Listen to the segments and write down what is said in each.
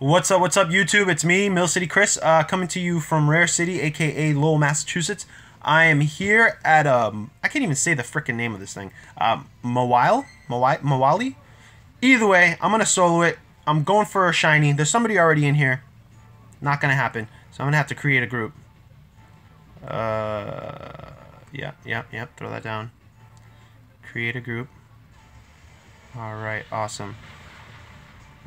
What's up? What's up, YouTube? It's me, Mill City Chris, uh, coming to you from Rare City, aka Lowell, Massachusetts. I am here at um, I can't even say the freaking name of this thing. Um, Mawile, Mawile, Mawali. Either way, I'm gonna solo it. I'm going for a shiny. There's somebody already in here. Not gonna happen. So I'm gonna have to create a group. Uh, yeah, yeah, yeah. Throw that down. Create a group. All right, awesome.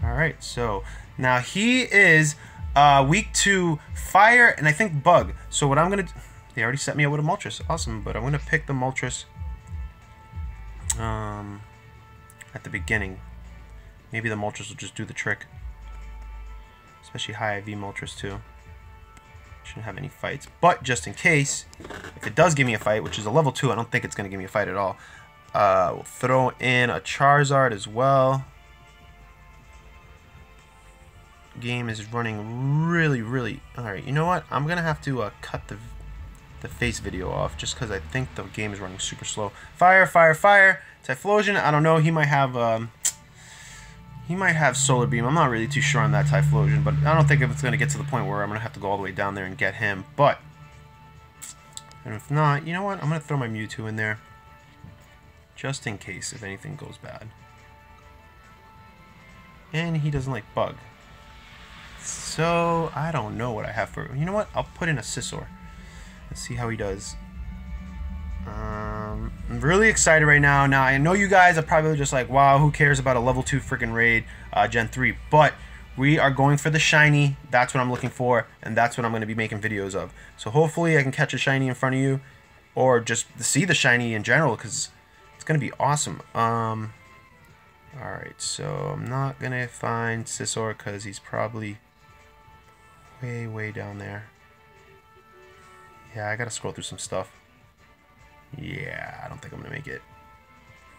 All right, so now he is uh, weak to fire and I think bug. So what I'm gonna, they already set me up with a Moltres, awesome. But I'm gonna pick the Moltres um, at the beginning. Maybe the Moltres will just do the trick, especially high IV Moltres too. Shouldn't have any fights, but just in case, if it does give me a fight, which is a level two, I don't think it's gonna give me a fight at all. Uh, we'll throw in a Charizard as well game is running really, really... Alright, you know what? I'm going to have to uh, cut the, the face video off just because I think the game is running super slow. Fire, fire, fire! Typhlosion, I don't know. He might have... Um, he might have Solar Beam. I'm not really too sure on that Typhlosion, but I don't think it's going to get to the point where I'm going to have to go all the way down there and get him. But, and if not, you know what? I'm going to throw my Mewtwo in there. Just in case if anything goes bad. And he doesn't like Bug. So, I don't know what I have for... You know what? I'll put in a Scizor. Let's see how he does. Um, I'm really excited right now. Now, I know you guys are probably just like, wow, who cares about a level 2 freaking raid uh, Gen 3. But we are going for the shiny. That's what I'm looking for. And that's what I'm going to be making videos of. So hopefully I can catch a shiny in front of you. Or just see the shiny in general. Because it's going to be awesome. Um, Alright, so I'm not going to find Scizor because he's probably way, way down there. Yeah, I gotta scroll through some stuff. Yeah, I don't think I'm gonna make it.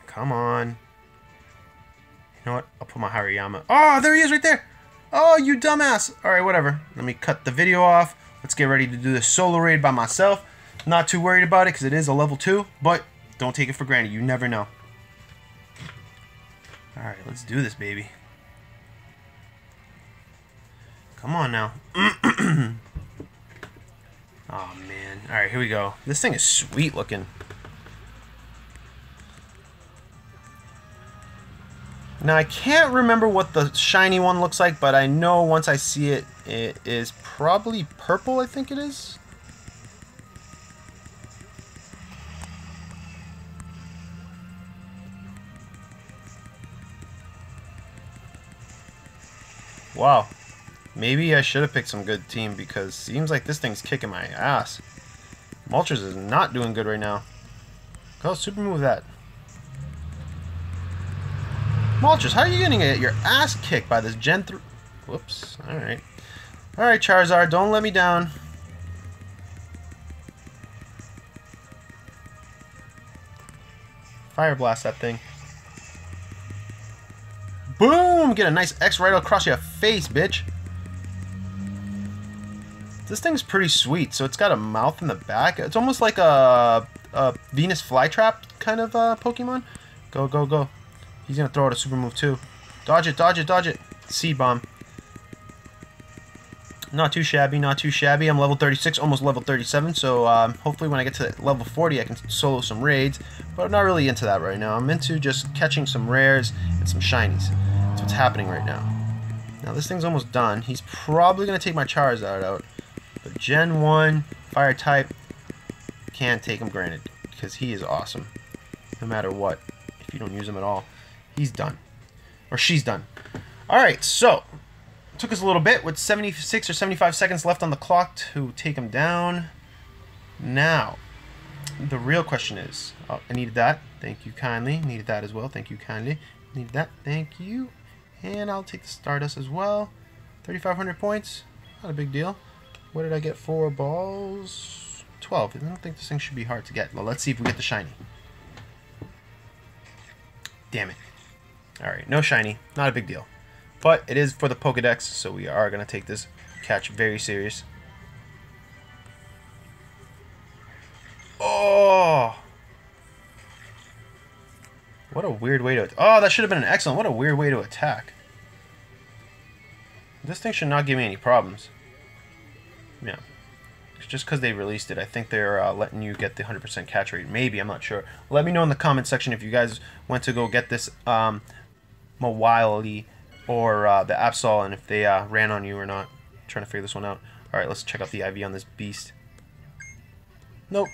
Come on. You know what? I'll put my Hariyama. Oh, there he is right there! Oh, you dumbass! Alright, whatever. Let me cut the video off. Let's get ready to do this solo raid by myself. Not too worried about it because it is a level 2, but don't take it for granted. You never know. Alright, let's do this, baby. Come on now. oh, man. Alright, here we go. This thing is sweet looking. Now, I can't remember what the shiny one looks like, but I know once I see it, it is probably purple, I think it is. Wow. Maybe I should have picked some good team because seems like this thing's kicking my ass. Moltres is not doing good right now. Go super move that. Moltres, how are you getting your ass kicked by this Gen 3? Whoops. Alright. Alright, Charizard, don't let me down. Fire blast that thing. Boom! Get a nice X right across your face, bitch. This thing's pretty sweet. So it's got a mouth in the back. It's almost like a, a Venus flytrap kind of uh, Pokemon. Go, go, go. He's going to throw out a super move too. Dodge it, dodge it, dodge it. Seed bomb. Not too shabby, not too shabby. I'm level 36, almost level 37. So um, hopefully when I get to level 40, I can solo some raids. But I'm not really into that right now. I'm into just catching some rares and some shinies. That's what's happening right now. Now this thing's almost done. He's probably going to take my Charizard out. But Gen 1, Fire type, can't take him granted. Because he is awesome. No matter what. If you don't use him at all. He's done. Or she's done. Alright, so. Took us a little bit with 76 or 75 seconds left on the clock to take him down. Now, the real question is, oh, I needed that. Thank you kindly. Needed that as well. Thank you kindly. Needed that. Thank you. And I'll take the Stardust as well. 3,500 points. Not a big deal. What did I get Four balls? 12. I don't think this thing should be hard to get. Well, let's see if we get the shiny. Damn it. Alright, no shiny. Not a big deal. But it is for the Pokedex, so we are going to take this catch very serious. Oh! What a weird way to... Oh, that should have been an excellent. What a weird way to attack. This thing should not give me any problems. Yeah. Just because they released it. I think they're uh, letting you get the 100% catch rate. Maybe, I'm not sure. Let me know in the comment section if you guys went to go get this um, Mawile or uh, the Absol and if they uh, ran on you or not. I'm trying to figure this one out. Alright, let's check out the IV on this beast. Nope.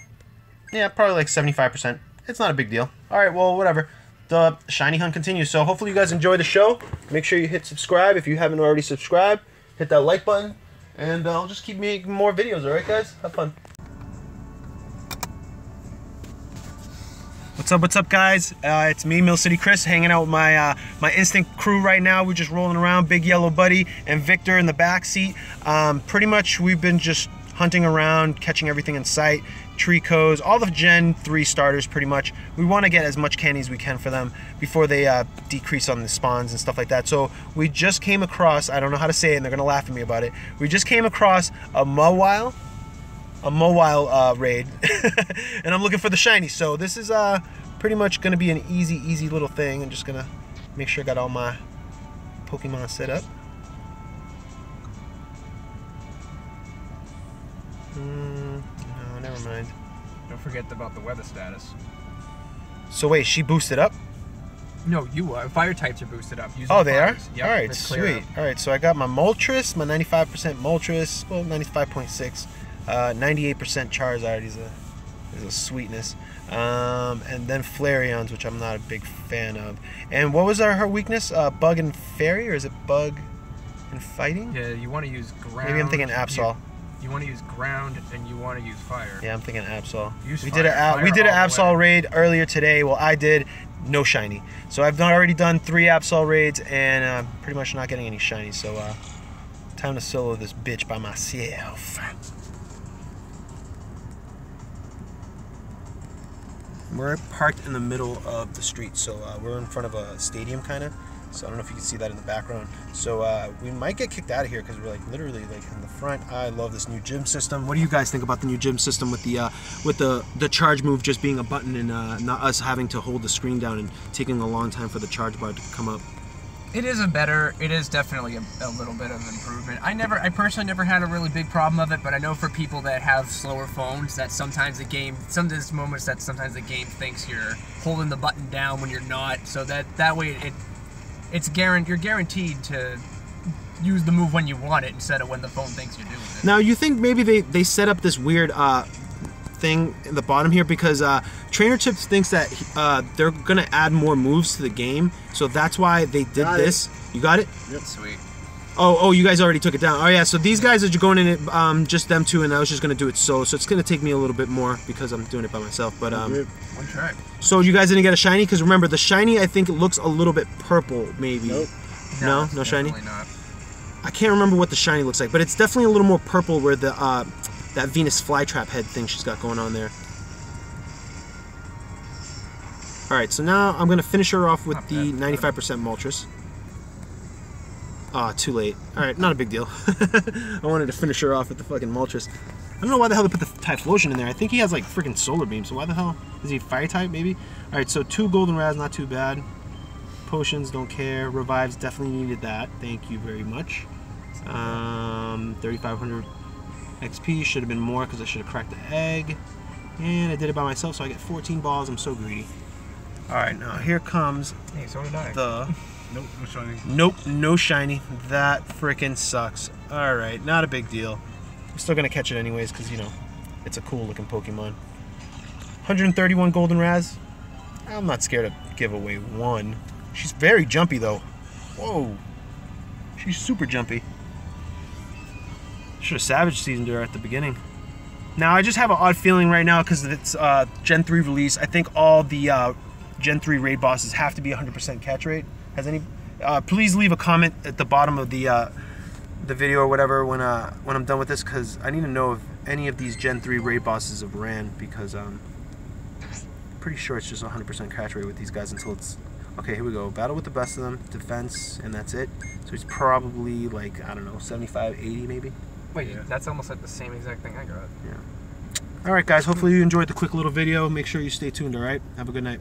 Yeah, probably like 75%. It's not a big deal. Alright, well, whatever. The shiny hunt continues. So hopefully you guys enjoy the show. Make sure you hit subscribe if you haven't already subscribed. Hit that like button. And uh, I'll just keep making more videos, alright guys? Have fun. What's up, what's up guys? Uh, it's me, Mill City Chris, hanging out with my uh, my Instinct crew right now. We're just rolling around, Big Yellow Buddy and Victor in the back seat. Um, pretty much we've been just hunting around, catching everything in sight, Treeckos, all the Gen 3 starters pretty much. We want to get as much candy as we can for them before they uh, decrease on the spawns and stuff like that. So we just came across, I don't know how to say it and they're going to laugh at me about it. We just came across a Mawile a mobile uh, raid and I'm looking for the shiny so this is uh pretty much gonna be an easy easy little thing I'm just gonna make sure I got all my Pokemon set up mm, no never mind Don't forget about the weather status. so wait she boosted up No, you are. Fire types are boosted up. oh they are. Yep, all right sweet up. all right so I got my Moltres my 95% Moltres well 95.6 uh, 98% Charizard is a is a sweetness. Um, and then Flareons, which I'm not a big fan of. And what was our, her weakness? Uh, bug and fairy, or is it bug and fighting? Yeah, you want to use ground. Maybe I'm thinking Absol. You, you want to use ground and you want to use fire. Yeah, I'm thinking Absol. Use we fire. did a Fire we did an Absol way. raid earlier today. Well, I did no shiny. So I've done, already done three Absol raids and uh, pretty much not getting any shiny. So uh, time to solo this bitch by myself. We're parked in the middle of the street, so uh, we're in front of a stadium, kind of. So I don't know if you can see that in the background. So uh, we might get kicked out of here because we're like literally like in the front. I love this new gym system. What do you guys think about the new gym system with the uh, with the the charge move just being a button and uh, not us having to hold the screen down and taking a long time for the charge bar to come up? It is a better. It is definitely a, a little bit of improvement. I never, I personally never had a really big problem of it, but I know for people that have slower phones, that sometimes the game, some there's moments that sometimes the game thinks you're holding the button down when you're not. So that that way it, it's guaranteed. You're guaranteed to use the move when you want it instead of when the phone thinks you're doing it. Now you think maybe they they set up this weird uh, thing in the bottom here because uh, Trainer Tips thinks that uh, they're gonna add more moves to the game, so that's why they did Got it. this. You got it? yep Sweet. Oh, oh, you guys already took it down. Oh yeah, so these guys are going in it, um, just them two, and I was just gonna do it solo. So it's gonna take me a little bit more because I'm doing it by myself. But um, One track. so you guys didn't get a shiny because remember the shiny I think it looks a little bit purple maybe. Nope. No, it's no shiny? Not. I can't remember what the shiny looks like, but it's definitely a little more purple where the uh, that Venus flytrap head thing she's got going on there. All right, so now I'm gonna finish her off with Not the 95% Moltres. Ah, too late. All right, not a big deal. I wanted to finish her off with the fucking Moltres. I don't know why the hell they put the Typhlosion in there. I think he has like freaking Solar Beam, so why the hell is he Fire type maybe? All right, so two Golden Razz, not too bad. Potions, don't care. Revives, definitely needed that. Thank you very much. Um, 3,500 XP should have been more because I should have cracked the egg. And I did it by myself, so I get 14 balls. I'm so greedy. All right, now here comes Hey, so the. Nope, no shiny. Nope, no shiny. That freaking sucks. All right, not a big deal. I'm still gonna catch it anyways because you know it's a cool looking Pokemon. 131 Golden Razz. I'm not scared to give away one. She's very jumpy though. Whoa, she's super jumpy. Should have Savage seasoned her at the beginning. Now I just have an odd feeling right now because it's uh, Gen 3 release. I think all the uh, Gen 3 raid bosses have to be 100% catch rate. Has any? Uh, please leave a comment at the bottom of the uh, the video or whatever when uh, when I'm done with this because I need to know if any of these Gen 3 raid bosses have ran because um, I'm pretty sure it's just 100% catch rate with these guys until it's okay. Here we go. Battle with the best of them, defense, and that's it. So it's probably like I don't know, 75, 80 maybe. Wait, that's almost like the same exact thing I got. Yeah all right, guys. Hopefully you enjoyed the quick little video. Make sure you stay tuned. All right. Have a good night.